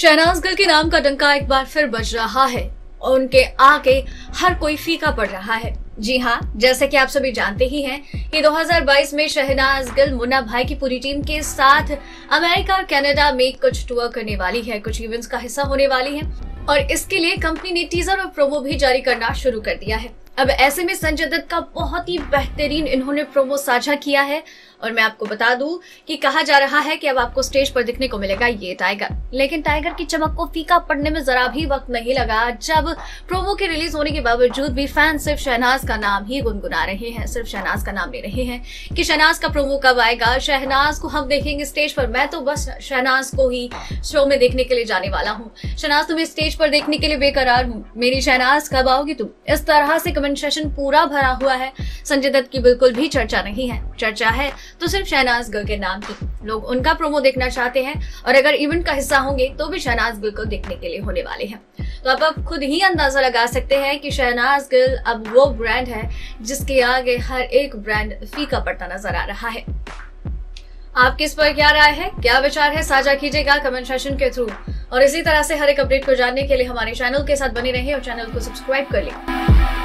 शहनाज गिल के नाम का डंका एक बार फिर बज रहा है और उनके आगे हर कोई फीका पड़ रहा है। जी हाँ जैसे कि आप सभी जानते ही हैं कि 2022 में शहनाज गिल मुन्ना भाई की पूरी टीम के साथ अमेरिका और कनाडा में कुछ टूर करने वाली है, कुछ इवेंट्स का हिस्सा होने वाली है और इसके लिए कंपनी ने टीजर और प्रोमो भी जारी करना शुरू कर दिया है। अब ऐसे में संजय दत्त का बहुत ही बेहतरीन इन्होंने प्रोमो साझा किया है। और मैं आपको बता दूँ कि कहा जा रहा है कि अब आपको स्टेज पर दिखने को मिलेगा ये टाइगर। लेकिन टाइगर की चमक को फीका पड़ने में जरा भी वक्त नहीं लगा, जब प्रोमो के रिलीज़ होने के बावजूद भी फ़ैन सिर्फ़ शहनाज का नाम ही गुनगुना रहे हैं, सिर्फ़ शहनाज का नाम ले रहे हैं कि शहनाज का प्रोमो कब आएगा। शहनाज को हम देखेंगे स्टेज पर। मैं तो बस शहनाज को ही शो में देखने के लिए जाने वाला हूँ। शहनाज, तुम्हें स्टेज पर देखने के लिए बेकरार हूँ। मेरी शहनाज, कब आओगी तुम? इस तरह से कमेंट सेशन पूरा भरा हुआ है। संजय दत्त की बिल्कुल भी चर्चा नहीं है। चर्चा है तो सिर्फ़ शहनाज गिल के नाम की लोग उनका प्रोमो देखना चाहते हैं। और अगर इवेंट का हिस्सा होंगे तो भी शहनाज गिल को देखने के लिए होने वाले हैं। तो आप अब खुद ही अंदाज़ा लगा सकते हैं कि शहनाज गिल अब वो ब्रांड है, जिसके आगे हर एक ब्रांड फीका पड़ता नज़र आ रहा है। आपकी इस पर क्या राय है? क्या विचार है? साझा कीजिएगा कमेंट सेशन के थ्रू। और इसी तरह से हर एक अपडेट को जानने के लिए हमारे चैनल के साथ बने रहिए और चैनल को सब्सक्राइब कर लें